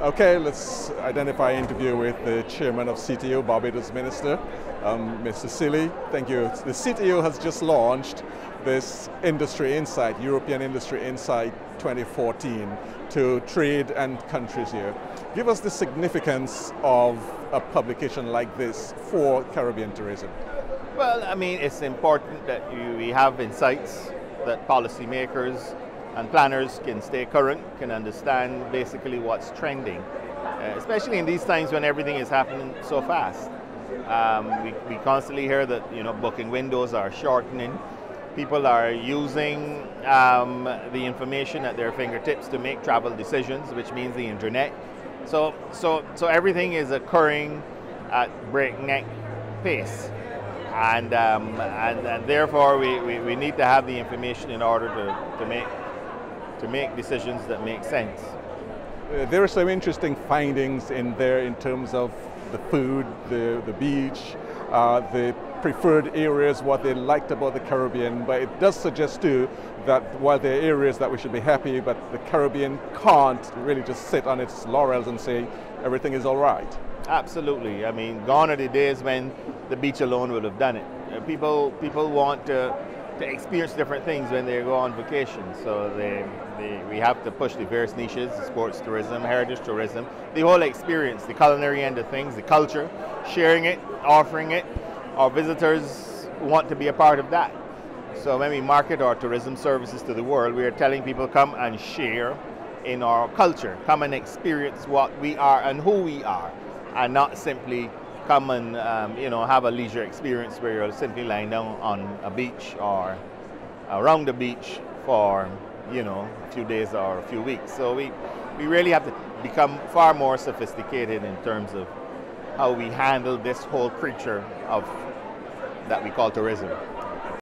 Okay, let's identify interview with the chairman of CTO, Barbados Minister, um, Mr. Sealy. Thank you. The CTO has just launched this Industry Insight, European Industry Insight 2014 to trade and countries here. Give us the significance of a publication like this for Caribbean tourism. Well, I mean, it's important that we have insights that policymakers and planners can stay current, can understand basically what's trending, uh, especially in these times when everything is happening so fast. Um, we, we constantly hear that you know booking windows are shortening. People are using um, the information at their fingertips to make travel decisions, which means the internet. So, so, so everything is occurring at breakneck pace. And, um, and, and, therefore we, we, we, need to have the information in order to, to make to make decisions that make sense. Uh, there are some interesting findings in there in terms of the food, the, the beach, uh, the preferred areas, what they liked about the Caribbean, but it does suggest too that while there are areas that we should be happy, but the Caribbean can't really just sit on its laurels and say everything is all right. Absolutely. I mean, gone are the days when the beach alone would have done it. Uh, people, people want to to experience different things when they go on vacation. So they, they, we have to push the various niches, sports tourism, heritage tourism, the whole experience, the culinary end of things, the culture, sharing it, offering it. Our visitors want to be a part of that. So when we market our tourism services to the world, we are telling people come and share in our culture, come and experience what we are and who we are, and not simply come and um, you know have a leisure experience where you're simply lying down on a beach or around the beach for you know a few days or a few weeks. So we we really have to become far more sophisticated in terms of how we handle this whole creature of that we call tourism.